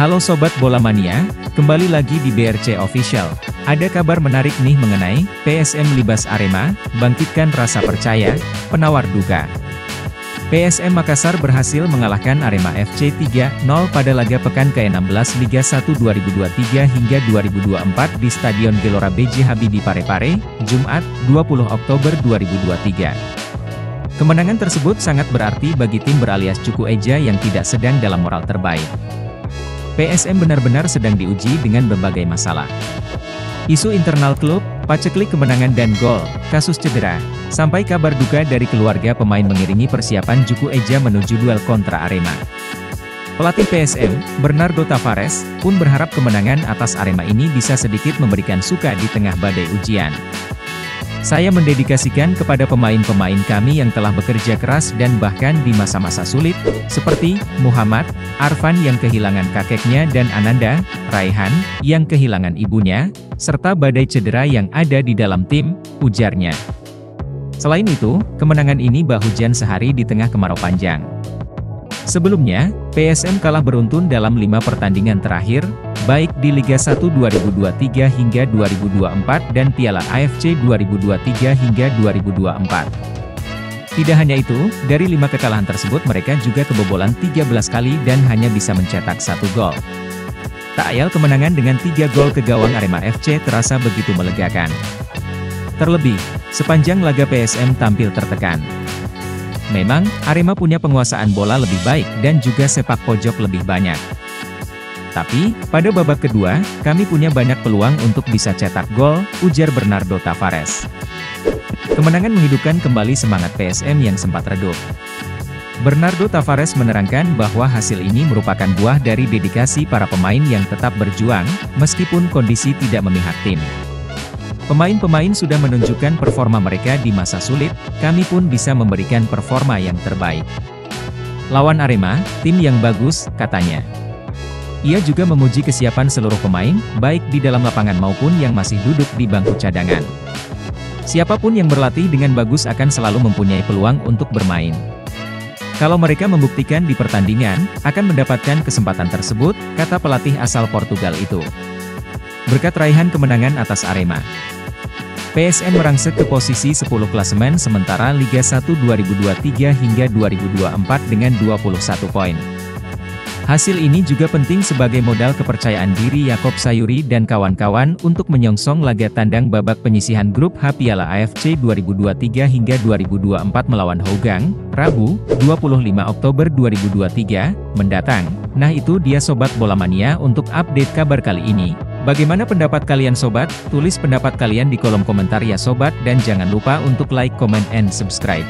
Halo Sobat Bola Mania, kembali lagi di BRC Official. Ada kabar menarik nih mengenai PSM Libas Arema, bangkitkan rasa percaya, penawar duka. PSM Makassar berhasil mengalahkan Arema FC 3-0 pada laga pekan ke-16 Liga 1 2023 hingga 2024 di Stadion Gelora BJ Habibie Parepare, Jumat, 20 Oktober 2023. Kemenangan tersebut sangat berarti bagi tim beralias Cuku Eja yang tidak sedang dalam moral terbaik. PSM benar-benar sedang diuji dengan berbagai masalah. Isu internal klub, paceklik kemenangan dan gol, kasus cedera, sampai kabar duka dari keluarga pemain mengiringi persiapan Juku Eja menuju duel kontra Arema. Pelatih PSM, Bernardo Tavares, pun berharap kemenangan atas Arema ini bisa sedikit memberikan suka di tengah badai ujian. Saya mendedikasikan kepada pemain-pemain kami yang telah bekerja keras dan bahkan di masa-masa sulit, seperti Muhammad, Arfan yang kehilangan kakeknya dan Ananda, Raihan, yang kehilangan ibunya, serta badai cedera yang ada di dalam tim, ujarnya. Selain itu, kemenangan ini bah hujan sehari di tengah kemarau panjang. Sebelumnya, PSM kalah beruntun dalam lima pertandingan terakhir, baik di Liga 1 2023 hingga 2024 dan Piala AFC 2023 hingga 2024. Tidak hanya itu, dari lima kekalahan tersebut mereka juga kebobolan 13 kali dan hanya bisa mencetak satu gol. Tak ayal kemenangan dengan tiga gol ke gawang Arema FC terasa begitu melegakan. Terlebih, sepanjang laga PSM tampil tertekan. Memang, Arema punya penguasaan bola lebih baik dan juga sepak pojok lebih banyak. Tapi, pada babak kedua, kami punya banyak peluang untuk bisa cetak gol, ujar Bernardo Tavares. Kemenangan menghidupkan kembali semangat PSM yang sempat redup. Bernardo Tavares menerangkan bahwa hasil ini merupakan buah dari dedikasi para pemain yang tetap berjuang, meskipun kondisi tidak memihak tim. Pemain-pemain sudah menunjukkan performa mereka di masa sulit, kami pun bisa memberikan performa yang terbaik. Lawan Arema, tim yang bagus, katanya. Ia juga memuji kesiapan seluruh pemain, baik di dalam lapangan maupun yang masih duduk di bangku cadangan. Siapa pun yang berlatih dengan bagus akan selalu mempunyai peluang untuk bermain. Kalau mereka membuktikan di pertandingan, akan mendapatkan kesempatan tersebut, kata pelatih asal Portugal itu. Berkat raihan kemenangan atas Arema. PSN merangsek ke posisi 10 klasemen sementara Liga 1 2023 hingga 2024 dengan 21 poin. Hasil ini juga penting sebagai modal kepercayaan diri Yakob Sayuri dan kawan-kawan untuk menyongsong laga tandang babak penyisihan grup H Piala AFC 2023 hingga 2024 melawan Hougang, Rabu, 25 Oktober 2023, mendatang. Nah itu dia Sobat Bola Mania untuk update kabar kali ini. Bagaimana pendapat kalian sobat? Tulis pendapat kalian di kolom komentar ya sobat dan jangan lupa untuk like, comment, and subscribe.